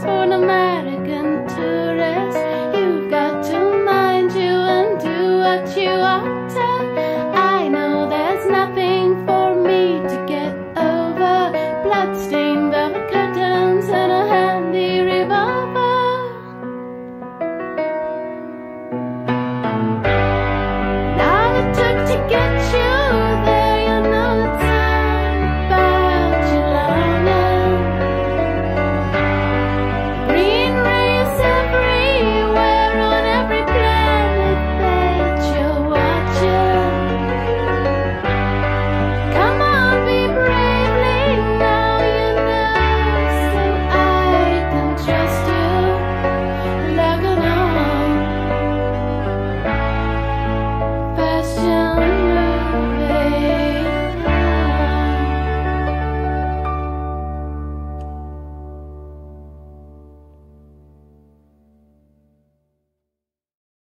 spoon of my